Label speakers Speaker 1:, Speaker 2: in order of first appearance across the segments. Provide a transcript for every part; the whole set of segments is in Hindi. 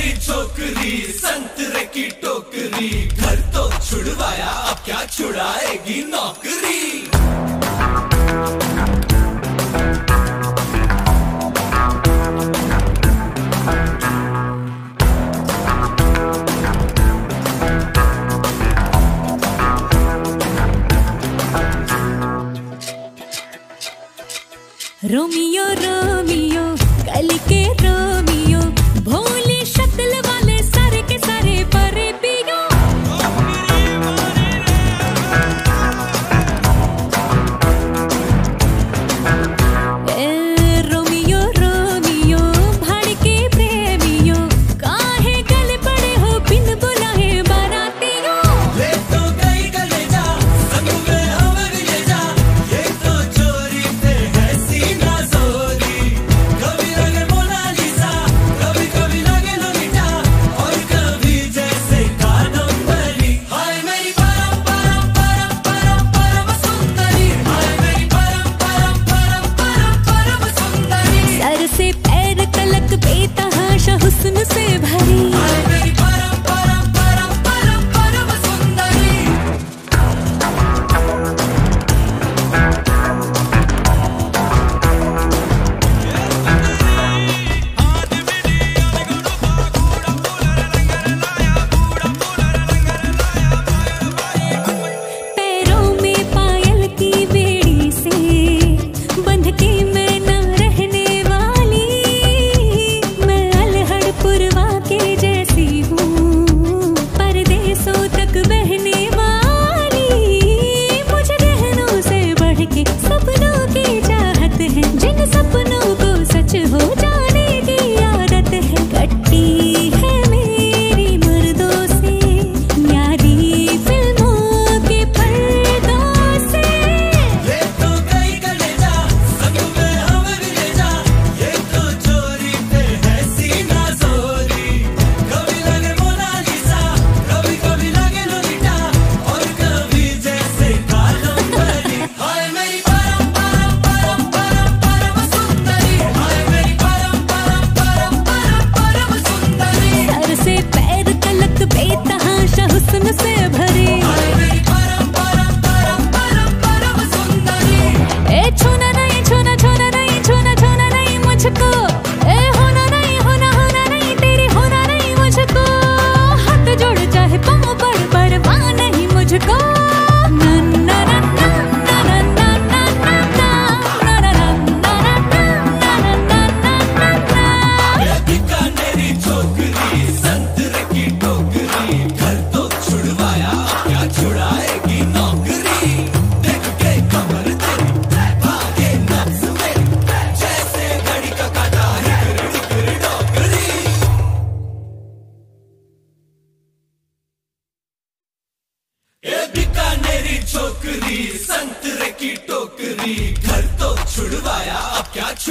Speaker 1: मेरी छोकरी संतरे की टोकरी। घर तो छुड़वाया अब क्या छुड़ाएगी नौकरी?
Speaker 2: रोमियो रोमी सपनों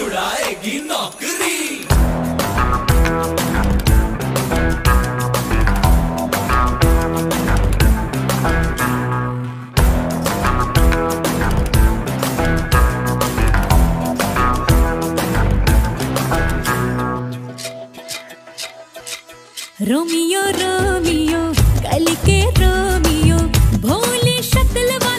Speaker 1: उड़ाएगी नौकरी
Speaker 2: रोमियो रोमियो गली के रोमियो भोली शक्ल वाला